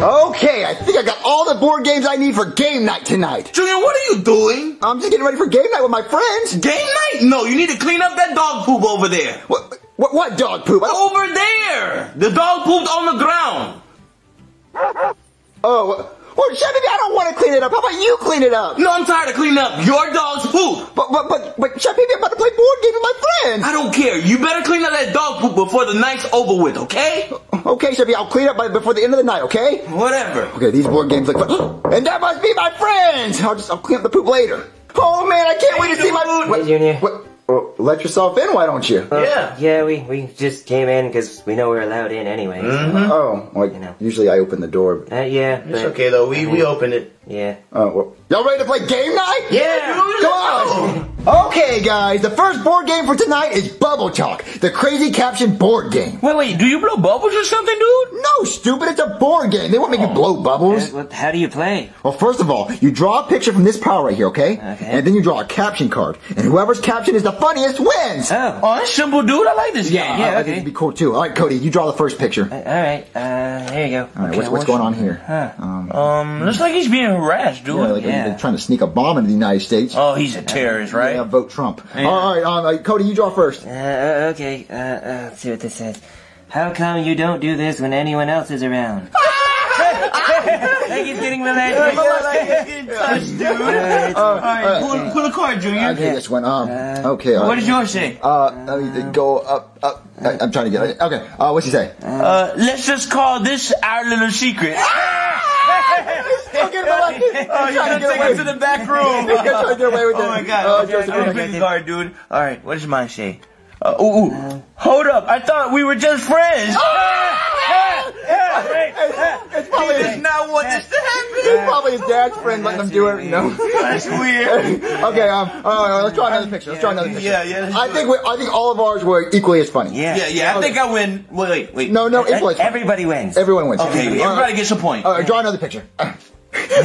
Okay, I think I got all the board games I need for game night tonight. Junior, what are you doing? I'm just getting ready for game night with my friends. Game night? No, you need to clean up that dog poop over there. What, what, what dog poop? Over there! The dog pooped on the ground. oh, well, Chef, I don't want to clean it up. How about you clean it up? No, I'm tired of cleaning up your dog's poop. But, but, but, but, Chef, I'm about to play board games with my friends. I don't care. You better clean up that dog poop before the night's over with, okay? Okay, Chevy, I'll clean up by, before the end of the night, okay? Whatever. Okay, these board games look fun. And that must be my friends! I'll just, I'll clean up the poop later. Oh man, I can't wait to see my... Hey, Junior. What, well, let yourself in, why don't you? Yeah. Yeah, we, we just came in because we know we're allowed in anyway. Oh, well, You know. usually I open the door. Uh, yeah, It's but, okay though. We we opened it. Yeah. Oh, well. Y'all ready to play game night? Yeah. Come on! Okay, guys, the first board game for tonight is Bubble Talk, the crazy caption board game. Wait, wait, do you blow bubbles or something, dude? No, stupid, it's a board game. They won't make you blow bubbles. Uh, what- how do you play? Well, first of all, you draw a picture from this pile right here, okay? Okay. And then you draw a caption card. And whoever's caption is the funniest wins! Oh, Oh, that's simple, dude. I like this game. I- yeah, I think okay. it'd be cool too. All right, Cody, you draw the first picture. all right. Uh, here you go. All right, what's, what's going on here? Um, Um, looks like he's being harassed, dude. yeah, like yeah. they're trying to sneak a bomb into the United States. Oh, he's a terrorist, right? Yeah, vote Trump. All right, um, uh, Cody, you draw first. Uh, uh, okay. Uh, uh, let's see what this says. How come you don't do this when anyone else is around? like he's getting related. Uh, Alright, pull, pull a card, Junior. Okay, this one. Um, okay. all What right. does yours say? Uh, let me go up, up. I, I'm trying to get it. Okay. Uh, what's he say? Uh, let's just call this our little secret. Don't get away. Oh, you gotta take it to the back room. He's gonna to get away with Oh my god. Oh, okay, Joseph, I'm a okay. big card, dude. Alright, what does mine say? Uh, ooh, ooh. Hold up, I thought we were just friends. It's probably, He does his, not want this to happen. it's probably his dad's friend letting him do it. You know. That's weird. okay. Um. All right, let's try another picture. Let's try another picture. Yeah, yeah. I think we, I think all of ours were equally as funny. yeah. Yeah, yeah, I think I win. Wait, wait, wait. No, no, equally. Everybody wins. Everyone wins. Okay, All right. everybody gets a point. All right, draw another picture.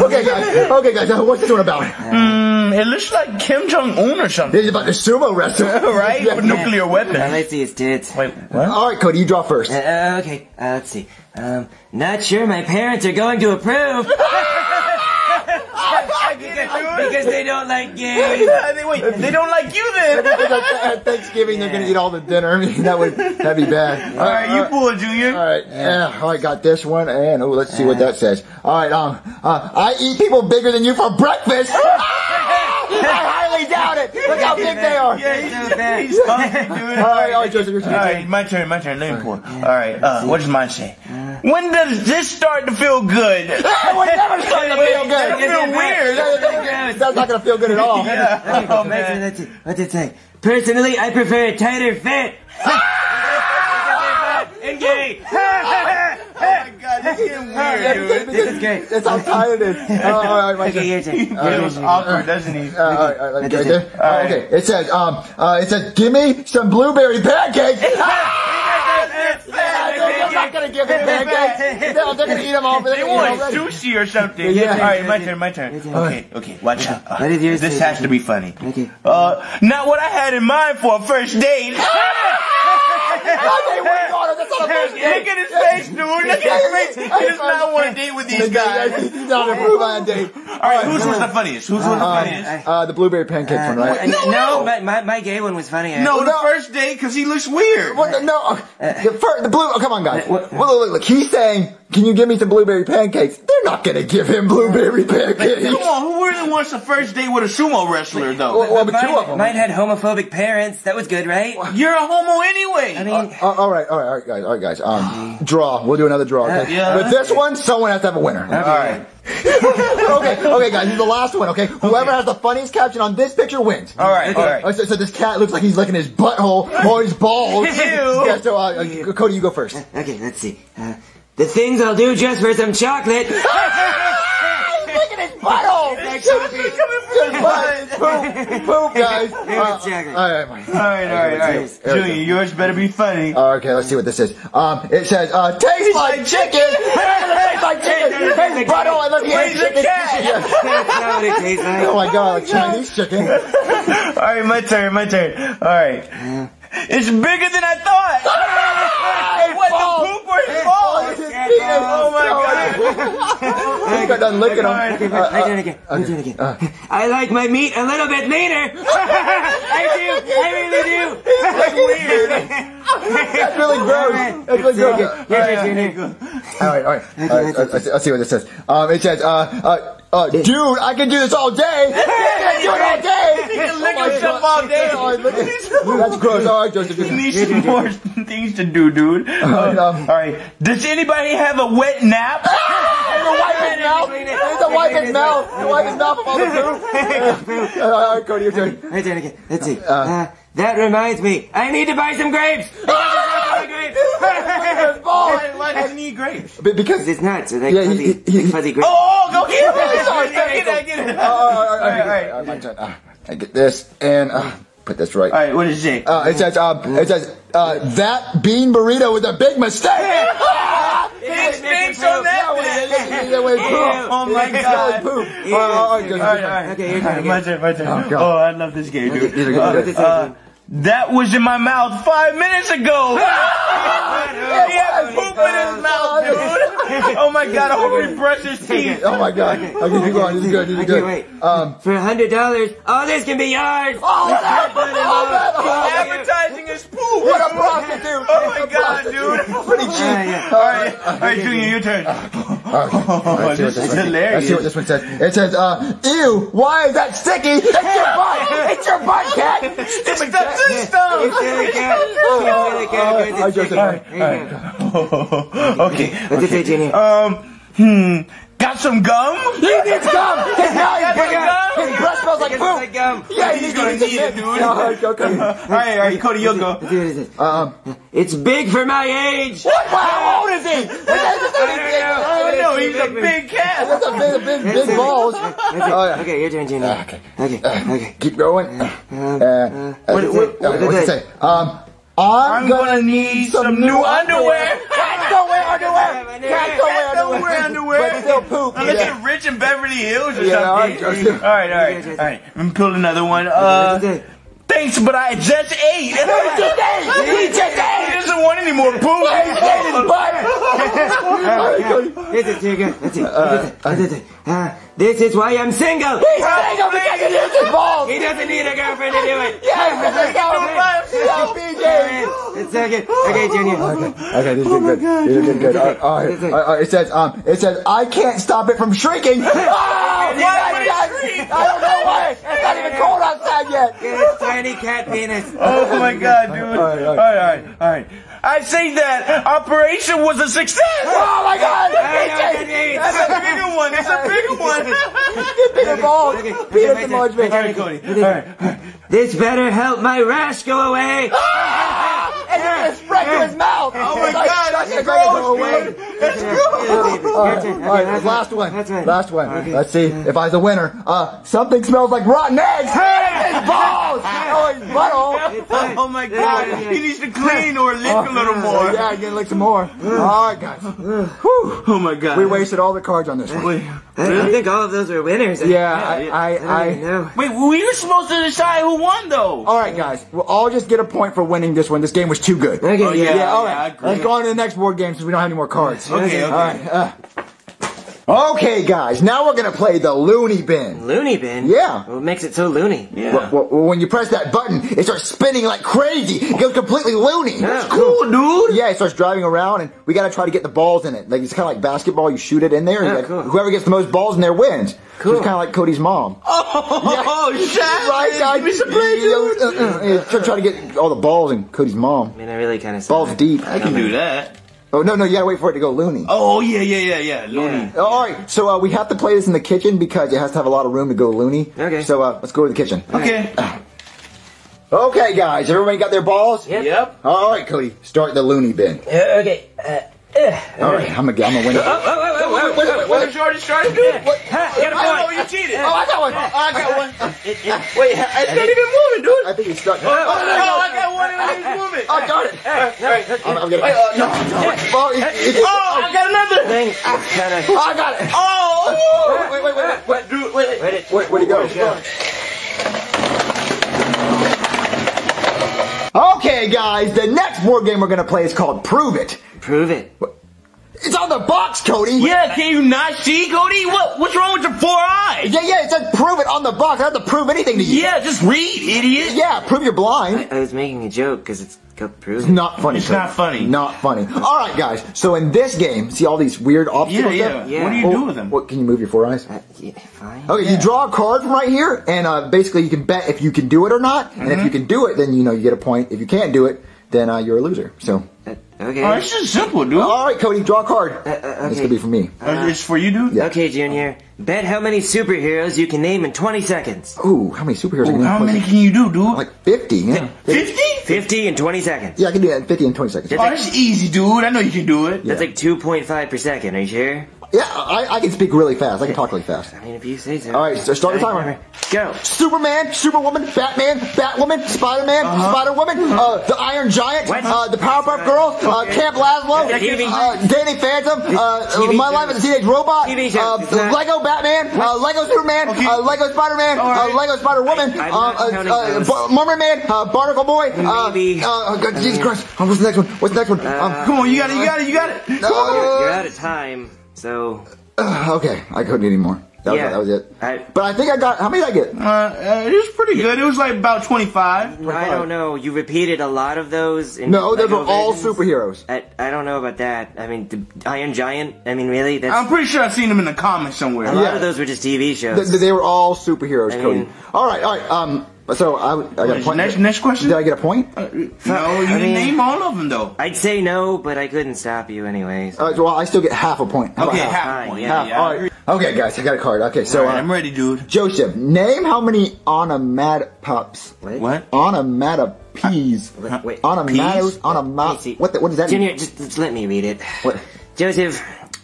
Okay, guys. Okay, guys. uh, What's this one about? Hmm, it looks like Kim Jong Un or something, It's about the sumo wrestler, right? Yeah. With nuclear Uh, weapons. let's see his tits. Wait, what? All right, Cody, you draw first. Uh, uh, okay, uh, let's see. Um, not sure my parents are going to approve. because they don't like gays. They, wait, they don't like you then. At Thanksgiving, they're gonna eat all the dinner. I mean, that would that'd be bad. All right, you pull it, Junior. All right, yeah. All right, got this one, and oh, let's see what that says. All right, um, uh, I eat people bigger than you for breakfast. I highly doubt it. Look how big they are. Yeah, he's, So bad. he's hungry, dude. All right, all right, Joseph, your All turn. right, my turn, my turn. Let me pull. All right, uh, what does mine say? When does this start to feel good? That would never start to feel good. That'll feel weird. That's not gonna feel good at all. Yeah. Oh, Wait, man. what's it, what's it say? Personally, I prefer a tighter fit. and gay. Oh my this is getting weird, dude. This is great. That's how tight it is. Uh, all right, my Okay, turn. your turn. He feels awkward, doesn't he? Uh, all right, all right, let me get it. All right. Okay, it says, um, uh, it says, give me some blueberry pancakes. I'm not gonna give him pancakes. No, they're gonna eat them all. They want sushi or something. Yeah. All right, my turn, my turn. Okay, okay, watch out. Uh, What did yours this has to be funny. Okay. Uh, not what I had in mind for a first date. Wait, no, that's not a first date. Look at his face, dude. Look at his face. He does not want to date with these guys. He's not approved on a date. All right, whose was the funnious? Whose was the funniest? Uh, the blueberry pancake one, Uh, right? no, no, my, my, my gay one was funny. No, the first date because he looks weird. What no, uh, the, fir- the blue. Oh, come on, guys. Uh, what- Look, look, look. He's saying, "Can you give me some blueberry pancakes?" They're not gonna give him blueberry pancakes. Come on, who really wants a first date with a sumo wrestler though? Well, well, but two of them. mine had homophobic parents. That was good, right? You're a homo anyway. I mean, Uh, all right, all right, all right, guys, all right, guys. Um, draw. We'll do another draw. Okay. Yeah. But this one, someone has to have a winner. all right, okay, okay, guys. This is the last one. Okay. Whoever has the funniest caption on this picture wins. all right, all Uh, right. so, so this cat looks like he's licking his butthole or his balls. Ew. Yeah, so, uh, uh, Cody, you go first. okay, let's see. Uh, the things I'll do just for some chocolate. he's licking his butthole. Poop, poop, guys. Uh, all all right. All right, all right, all right. Junior, yours better be funny. Okay, let's see what this is. Um, it says, uh, taste like chicken! taste like chicken! Butthole, I love you. Where's the cat? Yeah. That's not what it tastes like. Oh my god, like Chinese chicken. All right, my turn, my turn. All right. It's bigger than I thought. Hey, what the poop or his balls? His Cat penis. Oh my god. Got done licking him. Okay, wait, I do it again. I do it again. I like my meat a little bit leaner. I do. I really do. That's really gross. That's really gross. Your turn, Junior. All right, all right. All right let's, see what this says. Um, it says, uh, uh, uh, dude, I can do this all day. I can do it all day. He can lick Oh my himself all day. Look at- That's gross. All right, Joseph. He Joseph. needs some more things to do, dude. Uh, um, all right. Does anybody have a wet nap? There's a wipe his mouth. There's a wipe his mouth. The wipe his mouth of all the poop. Uh, all right, Cody, your turn. I do it again. Let's see. Uh, that reminds me. I need to buy some grapes. I His balls. Why does he need grapes? Be- Because It's nuts. They're Yeah, fuzzy, he- he- like fuzzy grapes. Oh, go get it! Sorry, Get it, get it, get it. Uh, all right, all right, all right, All right, all right, my turn. Uh, I get this and uh, put this right. All right, what does it say? Uh, it says, um, it says, uh, that bean burrito was a big mistake. It stinks on that. Oh my god. Poop. Yeah. All right, all right, good, All right, all Okay, your All turn my turn, my turn. Oh, Oh, I love this game, dude. That was in my mouth five minutes ago. he had poop in his mouth, dude. Oh my god, I hope he brushed his teeth. Oh my god. Okay, keep going. This is good. This is Okay, good. wait. Um, For a hundred dollars, all this can be yours. oh, that, oh, that, oh, Advertising his poop. what a prostitute. Oh my god, dude. Pretty cheap. Yeah, yeah. All right, all right, Junior, your turn. Oh, let's this is one- hilarious. Let's see what this one says. It says, uh, ew, why is that sticky? It's your butt. It's your butt, cat. It's Stupid stuff, cat. it's stuff. You silly cat. You silly cat. Oh, Good, I it's just- chicken. all right, There you okay. What's it? Um, hmm. Got some gum? He needs gum. His mouth Got gum? His breath smells like poop. gum. Yeah, he He's gonna to need it, dude. All right, okay. All right, all right, Cody, you'll go. Let's see what it. Um, It's big for my age. what? How old is he? That's Oh no, he's a big cat. a big, big, big balls. Okay, Oh, yeah. okay, your turn, Junior. Okay. Okay, okay. Keep going. Uh, uh, what uh, is it? uh, What What's is it it? say? Um, I'm, I'm gonna need some new underwear. Cats don't wear underwear. Cats don't wear Cats don't wear underwear. But still poop. Unless Yeah. you're rich in Beverly Hills or Yeah, all something. right, Joseph. all right, all right, all right. I'm pull another one. Uh, What's it say? thanks, but I just ate. He just ate. He just He ate. doesn't want any more He poop. ate his butt. This is too good. Let's see. What's it say? Uh, this is why I'm single. He's single because he needs his balls. He doesn't need a girlfriend to do it. Yes, let's go. Yeah, It's so good. Okay, Junior. Okay, okay this is good. This is good. good. All right, all right, all right, all right. It says, um, it says, I can't stop it from shrinking. Oh, Why would it I. I don't know why. It's not even cold outside yet. It's tiny cat penis. Oh my god, dude. All right, all right, all right, all right. I say that operation was a success. Oh my God! I That's a bigger one. That's a bigger one. Bigger balls. Okay, okay, Penis my turn. enlargement. My All right, Cody. All right, all right. This better help my rash go away. Ah! And you're gonna spread to his mouth. Oh my Like, God, that's that's gonna gross, go away. dude. That's gross. All right, all right, last one. Last one. Let's see if I was a winner. Uh, something smells like rotten eggs. His balls. Oh, his butthole. Oh my god. He needs to clean or lick a little more. Yeah, I'm gonna lick some more. All right, guys. Whew. Oh my god. We wasted all the cards on this one. Wait, I, I think all of those were winners. Yeah, I, I, I don't I. know. wait, we were supposed to decide who won though. All right, guys. We'll all just get a point for winning this one. This game was too good. Okay, Oh, yeah. Yeah, all yeah, I right. agree. Let's go on to the next board game since we don't have any more cards. Okay, okay. All right. Uh, okay, guys. Now we're gonna play the loony bin. Loony bin? Yeah. What makes it so loony? Yeah. Well, well, when you press that button, it starts spinning like crazy. It goes completely loony. Yeah. Cool, dude. Yeah, it starts driving around, and we gotta try to get the balls in it. Like it's kind of like basketball. You shoot it in there, and Yeah, you cool. whoever gets the most balls in there wins. So Cool. it's kind of like Cody's mom. Oh, Shaq. right, guys. Give me some. Uh, uh, uh, try, try to get all the balls in Cody's mom. I mean, I really kind of Balls deep. I can do that. Oh no, no, you gotta wait for it to go loony. Oh yeah, yeah, yeah, yeah. loony. Yeah. All right, so uh, we have to play this in the kitchen because it has to have a lot of room to go loony. Okay. So uh, let's go to the kitchen. Okay. Okay, guys, everybody got their balls? Yep. Yep. All right, Cody, start the loony bin. Uh, okay. Uh, uh, All right, I'm gonna, I'm gonna win it. oh, oh, oh, oh, oh, Wait, wait, wait, What wait. is you already started doing? Ha, I got a Oh, point. you cheated. Oh, I got one. Oh, I got one. It, it, Wait, it's not even moving, dude. I think he's stuck. Oh, I got one and it's moving. I got it. I'm, I'm gonna. Wait, uh, no, no. Oh, it, it, Oh, I got another. thing. Kinda. oh, I got it. Oh. Wait, wait, wait, wait, Wait, dude, wait, wait. Wait, it. wait. Where'd he go? Okay, guys, the next board game we're gonna play is called Prove It. Prove it. It's on the box, Cody. Yeah, can you not see, Cody? What? What's wrong with your four eyes? Yeah, yeah, it says prove it on the box. I don't have to prove anything to you. Yeah, just read, idiot. Yeah, prove you're blind. I was making a joke because it's It's it. not funny. It's Cody. not funny. Not funny. All right, guys. So in this game, see all these weird Yeah, obstacles yeah. there? Yeah. What do you Oh, do with them? What can you move your four eyes? Uh, yeah, fine. Okay, you draw a card from right here, and uh, basically you can bet if you can do it or not. And Mm-hmm. if you can do it, then you know you get a point. If you can't do it, then uh, you're a loser. So, okay. Oh, it's just simple, dude. all right, Cody, draw a card. uh, This okay. could be for me. Uh, it's for you, dude. Yeah. Okay, Junior. Bet how many superheroes you can name in 20 seconds. Ooh, how many superheroes? Ooh, are how gonna many can you do, dude? Like fifty. Yeah. 50? 50 in 20 seconds. Yeah, I can do that fifty and twenty seconds. Oh, that's easy, dude. I know you can do it. That's like 2.5 per second. Are you sure? Yeah, I, I can speak really fast. I can talk really fast. I mean, if you say so. All right, so start the timer. Go. Superman, Superwoman, Batman, Batwoman, Spider-Man, Spider-Woman, uh, the Iron Giant, uh, the Powerpuff Girls, uh, Camp Lazlo, uh, Danny Phantom, uh, My. Life as a Teenage Robot, uh, Lego Batman, uh, Lego Superman, uh, Lego Spider-Man, uh, Lego Spider-Woman, uh, uh, uh, Mermaid Man, uh, Barnacle Boy, uh, uh, oh, God, Jesus Christ, uh, what's the next one? What's the next one? Um, Come on, you got it, you got it, you got it. Come on. You're uh, out of time, so. okay, I couldn't do any more. That was, Yeah. that was it. I- but I think I got, how many did I get? Uh, uh, it was pretty good. It was like about 25. I don't know. You repeated a lot of those. In No, those Lego were all superheroes. I, I don't know about that. I mean, the Iron Giant. I mean, really? That's I'm pretty sure I've seen them in the comments somewhere. a lot Yeah. of those were just TV shows. Th- they were all superheroes, I Cody. mean- all right, all right. Um, so I, I got a point. next- next question? Did I get a point? Uh, no, you I mean- name all of them though. I'd say no, but I couldn't stop you anyways. Uh, well, I still get half a point. How Okay, half? half Fine, point. yeah, Yeah, Half. yeah. all right. Okay, guys, I got a card. Okay, so All right, uh, I'm ready, dude. Joseph, name how many onomatopoeias. What? What? Onomatopoeias. Wait, wait. Onomatos. Hey, Onomat. see. What? The, what does that Junior, mean? just, just let me read it. What? Joseph,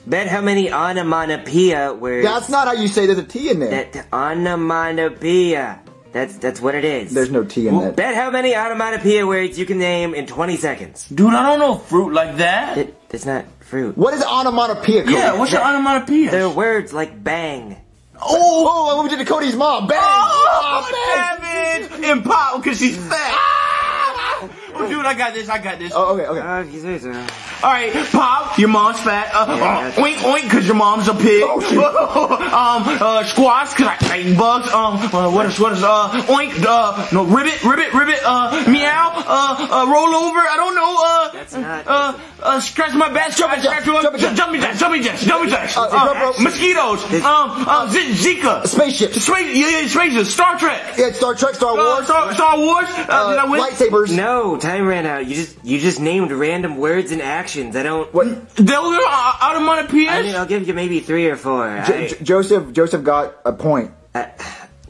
bet how many onomatopoeia words. That's not how you say. There's a T in there. That onomatopoeia. That's that's what it is. There's no T in that. Bet how many onomatopoeia words you can name in 20 seconds. Dude, I don't know fruit like that. It, that's not fruit. What is onomatopoeia? Cody? Yeah, what's your onomatopoeia? They're words like bang. Oh, oh, what we did to Cody's mom. Bang. Oh, Oh, bang. cabbage and pop because she's fat. Ah! Oh, dude, I got this. I got this. Oh, okay, okay. Uh, if you. All right, pop. Your mom's fat. Uh, Yeah. uh, oink oink because your mom's a pig. Oh, um, uh, squash because I eat bugs. Um, uh, what is what is uh oink? Uh, no ribbit, ribbit, ribbit. Uh, meow. Uh, uh, roll over. I don't know. Uh, That's not- Uh, uh, scratch my back. Jumping scratch, jacks, scratch, jumping jacks. jumping jacks, jumping jacks, jumping jacks. Uh, Uh, jump rope. mosquitoes. Um, uh, Z- Zika. Spaceships. Space, yeah, yeah, spaces. Star Trek. Yeah, Star Trek, Star Uh, Wars. Star, Star Wars. Uh, uh, did I win? lightsabers. No, time ran out. You just you just named random words and actions. I don't. What? Those are uh, onomatopoeias. I mean, I'll give you maybe three or four. J- I, J- Joseph, Joseph got a point. I,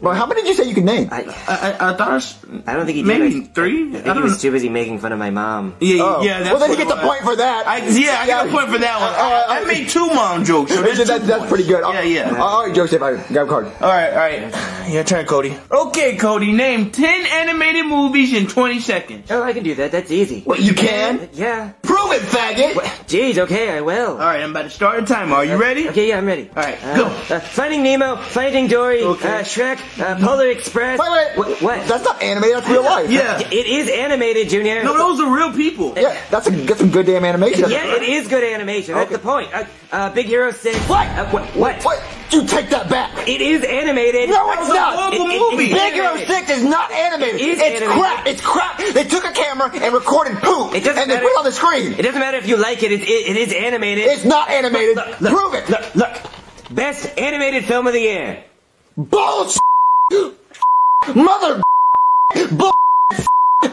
Well, how many did you say you could name? I, I, I, I thought it was I don't think he maybe did. I- three. I, think don't he was know. too busy making fun of my mom. Yeah, Oh. yeah. That's well, then he what gets it was. point for that. I, yeah, I got a point for that one. Uh, uh, I made two mom jokes. So That's, that's, that's points. pretty good. Yeah, yeah. All right, Joseph, I grab a card. All right, all right. Your turn, Cody. Okay, Cody. Name ten animated movies in twenty seconds. Oh, I can do that. That's easy. What, you can? Yeah. Prove it, faggot! Jeez, okay, I will. All right, I'm about to start the timer. Are you ready? Okay, yeah, I'm ready. All right, Uh, go. Uh, Finding Nemo, Finding Dory, Okay. uh, Shrek, uh, Polar Express. Wait, wait. What? what? That's not animated, that's real life. Yeah. It is animated, Junior. No, those are real people. Yeah, that's, a, that's some good damn animation. Yeah, it is good animation. That's Okay. the point. Uh, uh, Big Hero 6. What? Uh, what? What? What? You take that back. It is animated. No, it's not. horrible It- it- movie. it's Big Hero 6 is not animated. It is it's animated. crap. It's crap. They took a camera and recorded poop. It doesn't and they matter. put it on the screen. It doesn't matter if you like it. It, it, it is animated. It's not animated. Look, look, Prove it. Look, look. Best animated film of the year. Bullshit. Mother. Bull.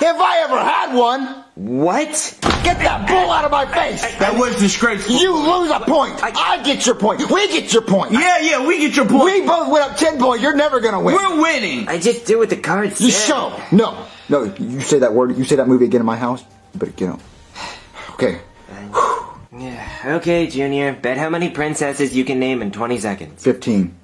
If I ever had one, What? get that bull out of my face. That was disgraceful. You lose a point. I get your point. We get your point. Yeah, yeah, we get your point. We both went up 10 points. You're never going to win. We're winning. I just do what the card says. You show. No. No, you say that word, you say that movie again in my house, you better get out. Okay. Yeah. Okay, Junior. Bet how many princesses you can name in 20 seconds. 15.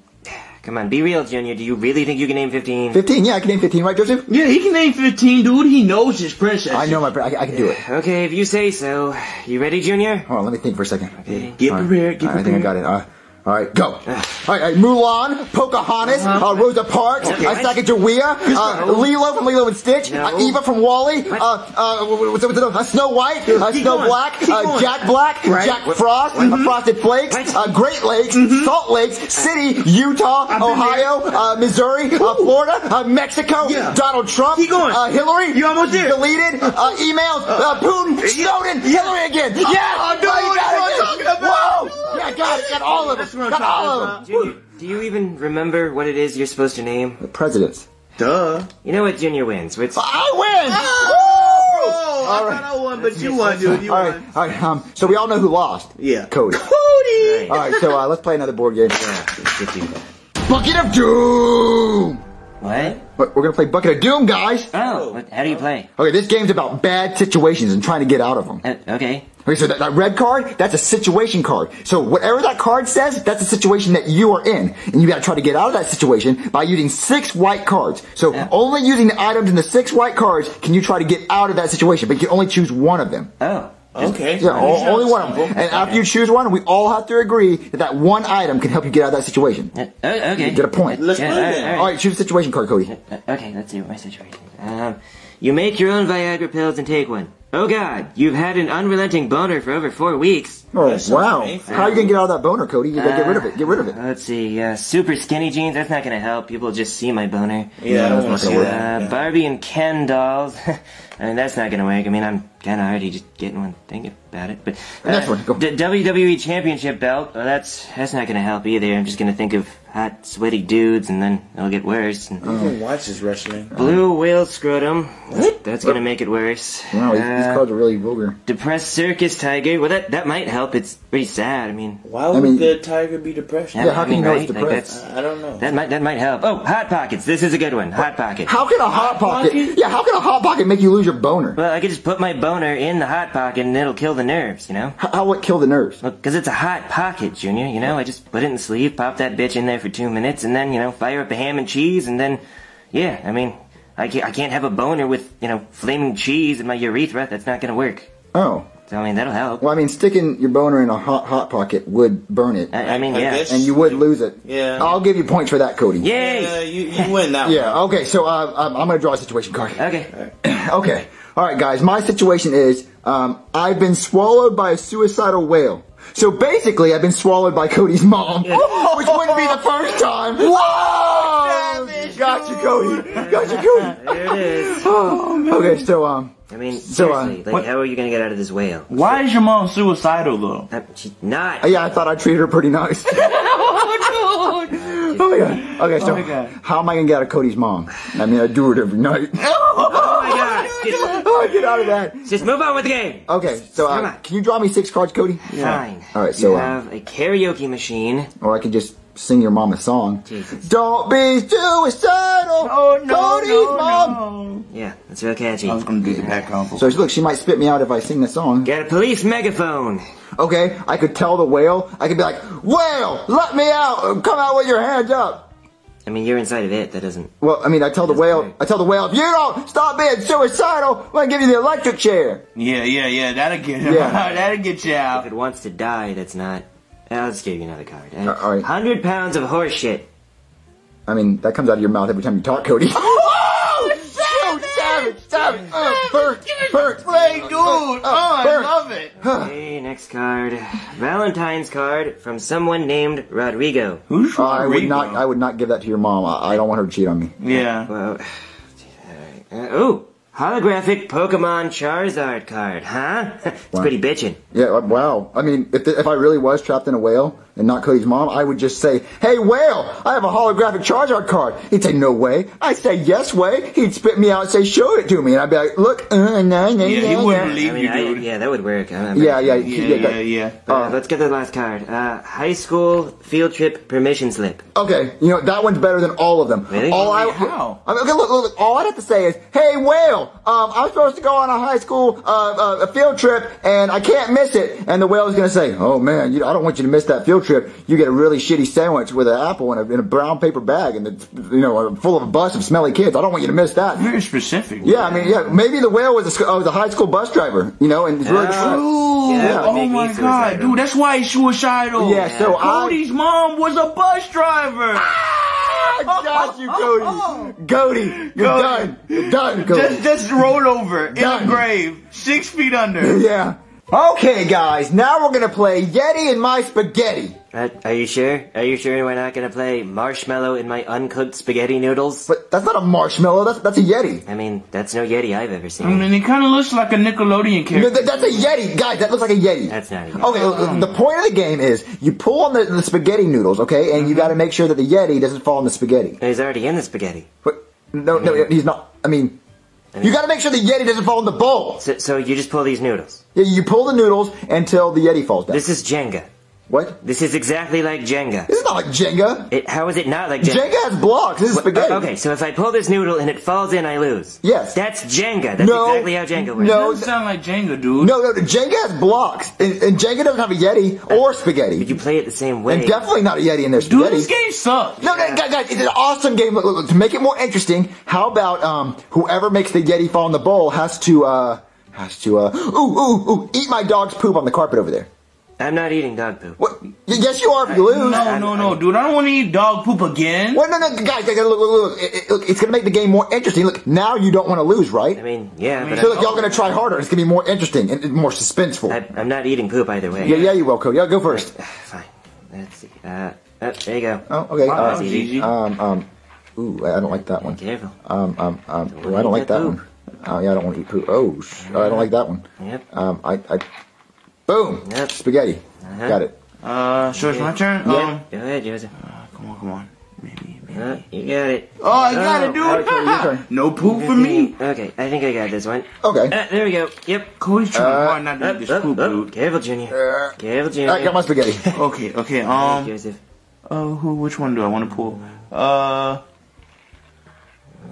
Come on, be real, Junior. Do you really think you can name 15? 15, yeah, I can name 15, right, Joseph? Yeah, he can name 15, dude. He knows his princess. I know my, I, I can do it. Okay, if you say so. You ready, Junior? Hold on, let me think for a second. Okay. Get All right. prepared, get All right, I think I got it. Uh, All right, go. All right, all right, Mulan, Pocahontas, uh, Rosa Parks, Okay. uh, Sacagawea, uh, Lilo from Lilo and Stitch, uh, No. Eva from WALL-E, uh, uh, what's it, what's it, uh, Snow White, uh, Snow. Black, uh. Jack Black, Right. Jack Frost, uh, Frosted Flakes, uh, Great Lakes, Mm-hmm. Salt Lakes, City, Utah, Ohio, uh, Missouri, uh, Florida, uh, Mexico, Yeah. Donald Trump, Keep going. uh, Hillary, You almost there. deleted, uh, emails, uh, Putin, Snowden, Hillary again. Yes! Oh, Oh, you what. I'm talking about. Whoa! Yeah, got it. Got all of it. What I'm Got all talking of about. them. Junior, do you even remember what it is you're supposed to name? The presidents. Duh. You know what Junior wins. What's I win! Oh, All I right. thought I won, but you won, dude. You All right, won. all right. Um, so we all know who lost. Yeah. Cody. Cody. All right, so uh, let's play another board game. Get you. Bucket of Doom. What? But We're gonna play Bucket of Doom, guys. Oh, what, how do you play? Okay, this game's about bad situations and trying to get out of them. Uh, okay. Okay, so that, that red card, that's a situation card. So whatever that card says, that's a situation that you are in. And you gotta try to get out of that situation by using six white cards. So Yeah. only using the items in the six white cards can you try to get out of that situation, but you can only choose one of them. Oh. Okay. Yeah, o- only one of them. And after you choose one, we all have to agree that that one item can help you get out of that situation. Uh, uh, okay. Get a point. Let's Yeah, play all, right, all, right. all right, choose a situation card, Cody. Uh, okay, let's see what my situation is. Um, you make your own Viagra pills and take one. Oh God, you've had an unrelenting boner for over four weeks. Oh, That's wow. How are you gonna get out of that boner, Cody? You gotta get rid of it. Get rid of it. Uh, let's see. Uh, super skinny jeans. That's not gonna help. People just see my boner. Yeah, I that's to not see gonna that. Uh, Barbie and Ken dolls. I mean, that's not gonna work. I mean, I'm kind of already just getting one thinking about it. But uh, Next one, go. D- WWE Championship belt. Well, that's that's not gonna help either. I'm just gonna think of hot, sweaty dudes, and then it'll get worse. And Who watches wrestling? blue whale scrotum. That's gonna make it worse. Wow, these, these Uh, cards are really vulgar. Depressed circus tiger. Well, that that might help. It's pretty sad. I mean, Why would mean- the tiger be depressed? Yeah, how I can you know right? it's Like, depressed? that's- I don't know. that might that might help. Oh, hot pockets. This is a good one. Hot pocket. How can a hot pocket? Pocket? Yeah, how can a hot pocket make you lose your boner? Well, I could just put my boner in the hot pocket and it'll kill the nerves. You know. How, how would it kill the nerves? Well, because it's a hot pocket, Junior. You know, I just put it in the sleeve, pop that bitch in there for two minutes, and then, you know, fire up a ham and cheese, and then, yeah, I mean, I can't, I can't have a boner with, you know, flaming cheese in my urethra. That's not gonna work. Oh. So, I mean, that'll help. Well, I mean, sticking your boner in a hot hot pocket would burn it, I, I mean, yeah. guess- and you would lose it. Yeah. I'll give you points for that, Cody. Yay! Yeah, you, you win that Yeah. Okay. So uh, I'm, I'm gonna draw a situation card. Okay. okay. All right, guys. My situation is um, I've been swallowed by a suicidal whale. So basically, I've been swallowed by Cody's mom, which wouldn't be the first time. Whoa! Got you, Cody. Got you, Cody. There it is. Okay, so um, I mean, So, uh, seriously, like, what- how are you gonna get out of this whale? Why is your mom suicidal though? Uh, she's not. yeah, I thought I treated her pretty nice. oh my god. Okay, so my God. how am I gonna get out of Cody's mom? I mean, I do it every night. Oh my god! Just, oh, get out of that. just move on with the game. Okay, so Come uh, on. can you draw me six cards, Cody? Yeah. Fine. All right, so, you uh, have a karaoke machine. Or I can just sing your mom a song. Jesus. Don't be suicidal. Oh no, Cody's no, mom. no. Yeah, that's real catchy. I was gonna do the back combo. So look, she might spit me out if I sing the song. Get a police megaphone. Okay, I could tell the whale. I could be like, whale, let me out. Come out with your hands up. I mean, you're inside of it. That doesn't. Well, I mean, I tell the whale, right. I tell the whale, if you don't stop being suicidal, I'm gonna give you the electric chair. Yeah, yeah, yeah. That'll get Yeah. that'll get you out. If it wants to die, that's not. I'll just give you another card. Uh, all right. Hundred pounds of horse shit. I mean, that comes out of your mouth every time you talk, Cody. oh, shoot, savage, savage, uh, burnt, burnt, Hey, dude. Oh, I burnt. love it. Okay, next card. Valentine's card from someone named Rodrigo. Who's Uh, I would not, I would not give that to your mom. I, I don't want her to cheat on me. Yeah. Well, alright. Uh, ooh, holographic Pokemon Charizard card, huh? it's Wow. pretty bitchin'. Yeah, uh, wow. I mean, if, if I really was trapped in a whale and not Cody's mom, I would just say, hey, whale, I have a holographic Charizard card. He'd say, no way. I'd say, yes way. He'd spit me out and say, show it to me. And I'd be like, look, uh, nah, nah, Yeah, he nah, wouldn't nah. believe I mean, you, I, dude. yeah, that would work. I'm Yeah, yeah, Yeah, yeah, yeah, yeah. Uh, let's get the last card. Uh, high school field trip permission slip. Okay, you know, that one's better than all of them. Really? All I, How? I mean, okay, look, look, look, all I'd have to say is, hey, whale, um, I'm supposed to go on a high school, uh, uh, a field trip, and I can't miss it. And the whale is gonna say, oh man, you, I don't want you to miss that field trip. Trip, you get a really shitty sandwich with an apple in a, in a brown paper bag, and it's you know full of a bunch of smelly kids. I don't want you to miss that. Very specific. Yeah, I mean, yeah, maybe the whale was a, sc- uh, was a high school bus driver, you know, and it's really. Ooh, Yeah, that oh make me my god, dude, that's why he's suicidal. Yeah, so I- Cody's mom was a bus driver. I got you, Cody. Cody, you're Cody. done. You're done, Cody. Just, just roll over in Done. a grave, six feet under. Yeah. Okay, guys, now we're gonna play Yeti and my spaghetti. Uh, are you sure? Are you sure we're not gonna play marshmallow in my uncooked spaghetti noodles? But that's not a marshmallow. That's that's a Yeti. I mean, that's no Yeti I've ever seen. I mean, he kind of looks like a Nickelodeon No, character. that's a Yeti, guys. That looks like a Yeti. That's not a Yeti. Okay, look, the point of the game is you pull on the, the spaghetti noodles, okay, and you got to make sure that the Yeti doesn't fall in the spaghetti. He's already in the spaghetti. But no, no, he's not. I mean, you got to make sure the Yeti doesn't fall in the bowl. So, so you just pull these noodles. Yeah, you pull the noodles until the Yeti falls down. This is Jenga. What? This is exactly like Jenga. This is not like Jenga. It, how is it not like Jenga? Jenga has blocks. This is spaghetti. Uh, okay, so if I pull this noodle and it falls in, I lose. Yes. That's Jenga. That's No. exactly how Jenga works. No. Doesn't sound like Jenga, dude. No, no, Jenga has blocks, and, and Jenga doesn't have a Yeti or spaghetti, But you play it the same way. and definitely not a Yeti in their Dude, spaghetti. this game sucks. No, no, guys, guys, it's an awesome game. Look, look, look, to make it more interesting, how about um, whoever makes the Yeti fall in the bowl has to uh, has to uh, ooh, ooh, ooh, eat my dog's poop on the carpet over there. I'm not eating dog poop. What? Y- Yes, you are if you lose. No, no, no, dude. I don't want to eat dog poop again. Well, no, no, guys, guys, look, look, look, it, it- look, it's gonna make the game more interesting. Look, now you don't want to lose, right? I mean, yeah, but So I, look, y'all gonna try harder. It's gonna be more interesting and and more suspenseful. I, I'm not eating poop either way. Yeah, yeah, you will, Cody. Yeah, go first. Fine. Let's see. Uh, oh, there you go. Oh, okay. Wow, Uh, easy. um, um, ooh, I I don't like that one. Careful. Um, um, um, Don't ooh, I don't like that that poop. one. Oh, yeah, I don't want to eat poop. Oh, sh- oh, I don't like that one. Yep. Um, I, I, boom, Yep. spaghetti. Uh-huh. Got it. Uh, so it's my turn. Yeah. Um, Go ahead, Joseph. come on, come on. Maybe, maybe. Uh, you got it. Oh, I got it, dude. Alright, Cody, your turn. no poop for me. Okay, I think I got this one. Okay. Uh, there we go. Yep. Cody's trying Uh, hard not to Up, eat this up, poop, up. dude. Careful, Junior. Uh, Careful, Junior. I got my spaghetti. Okay, okay. Hey, Um, Joseph. uh, who? Which one do I want to pull? Uh,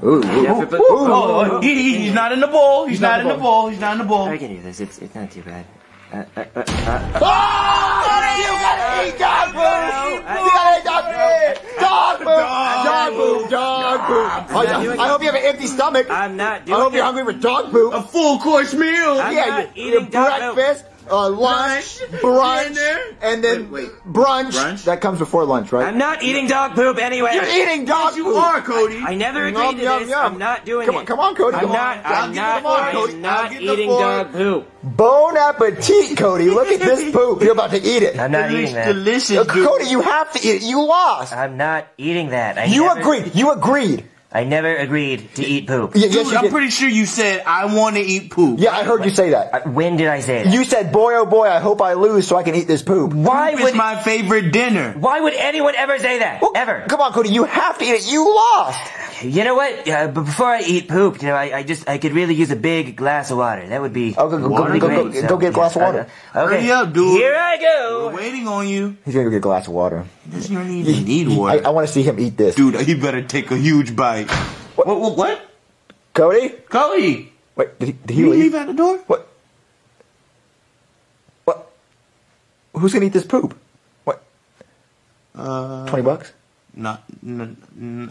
Ooh, ooh, Yeah, ooh, but- ooh. oh, oh, he, he- he's not in the bowl. He's, not, in the bowl. He's not in the bowl. I can do this. It's it's not too bad. Uh, uh, uh, uh, Oh, you gotta eat dog food! You gotta eat dog food! Dog food! Dog food! Dog food! I, I hope you have an empty stomach. I I'm not doing hope you're it. hungry for dog poop. A full course meal. I'm yeah, not your, your eating dog breakfast, uh, lunch, Lunch, brunch, dinner. and then Wait, wait. brunch. Brunch? That comes before lunch, right? I'm not eating dog poop anyway. You're eating dog poop You are, Cody. I never Yum, agreed to yum, this. yum. I'm not doing Come it. on, come on, Cody. I'm come on. not. I'll I'm not. the fork, I'm not give you eating dog poop. Bon appetit, Cody. Look at this poop. You're about to eat it. I'm not It eating looks that. delicious, Look, dude. Cody, you have to eat it. You lost. I'm not eating that. I You never, agreed. You agreed. I never agreed to eat poop. Y- yes, Dude, I'm did. pretty sure you said I want to eat poop. Yeah, I heard you say that. Uh, When did I say that? You said, "Boy, oh boy, I hope I lose so I can eat this poop." why Poop would is my favorite dinner. Why would anyone ever say that? Well, Ever? Come on, Cody. You have to eat it. You lost. You know what? Uh, but before I eat poop, you know, I, I just I could really use a big glass of water. That would be Oh, go- go- would go- be go- great. go- go get a glass of water. uh, okay. Hurry up, dude. Here I go. We're go. waiting on you. He's gonna go get a glass of water. He doesn't even need I, water. I want to see him eat this. Dude, he better take a huge bite. What? What? what? Cody. Cody, Wait, did he, did he you leave? leave at the door? What? What? Who's gonna eat this poop? What? Uh, Twenty bucks? not.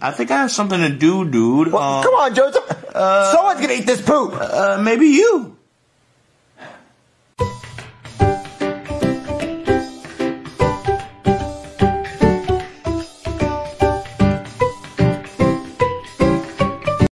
I think I have something to do, dude. Well, Um, come on, Joseph. Someone's gonna eat this poop. Uh, maybe you.